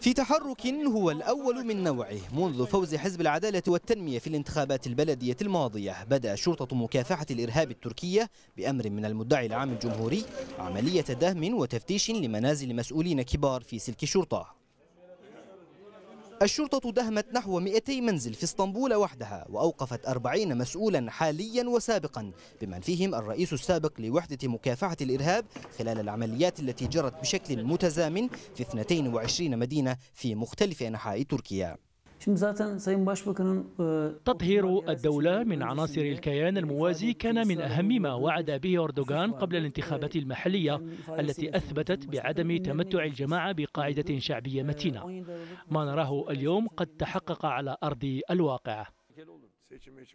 في تحرك هو الأول من نوعه منذ فوز حزب العدالة والتنمية في الانتخابات البلدية الماضية. بدأ شرطة مكافحة الإرهاب التركية بأمر من المدعي العام الجمهوري عملية دهم وتفتيش لمنازل مسؤولين كبار في سلك الشرطة الشرطة دهمت نحو 200 منزل في اسطنبول وحدها وأوقفت 40 مسؤولا حاليا وسابقا بمن فيهم الرئيس السابق لوحدة مكافحة الإرهاب خلال العمليات التي جرت بشكل متزامن في 22 مدينة في مختلف أنحاء تركيا. Şimdi zaten Sayın Başbakan'ın e, تطهير الدولة من عناصر الكيان الموازي كان من أهم ما وعد به أردوغان قبل الانتخابات المحلية التي أثبتت بعدم تمتع الجماعة بقاعدة شعبية متينة. ما نراه اليوم قد تحقق على أرض الواقع.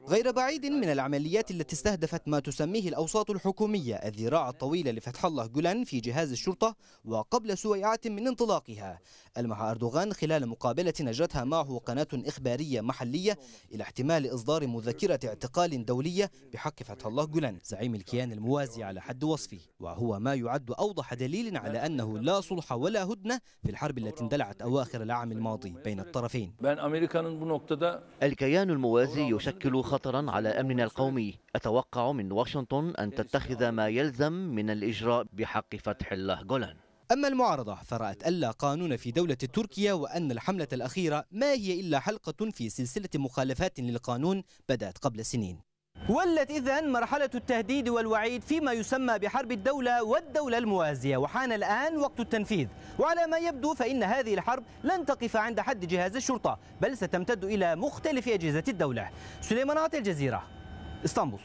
غير بعيد من العمليات التي استهدفت ما تسميه الأوساط الحكومية الذراع الطويلة لفتح الله جولان في جهاز الشرطة وقبل سويعات من انطلاقها. ألمح أردوغان خلال مقابلة نجرتها معه قناة إخبارية محلية إلى احتمال إصدار مذكرة اعتقال دولية بحق فتح الله جولان. زعيم الكيان الموازي على حد وصفه وهو ما يعد أوضح دليل على أنه لا صلح ولا هدنة في الحرب التي اندلعت أواخر العام الماضي بين الطرفين. الكيان الموازي يشكل خطرا على أمننا القومي. أتوقع من واشنطن أن تتخذ ما يلزم من الإجراء بحق فتح الله. جولان. أما المعارضة فرأت ألا قانون في دولة تركيا وأن الحملة الأخيرة ما هي إلا حلقة في سلسلة مخالفات للقانون بدأت قبل سنين. ولت إذا مرحلة التهديد والوعيد فيما يسمى بحرب الدولة والدولة الموازية. وحان الآن وقت التنفيذ. وعلى ما يبدو فإن هذه الحرب لن تقف عند حد جهاز الشرطة بل ستمتد إلى مختلف أجهزة الدولة. سليمان عطية الجزيرة إسطنبول.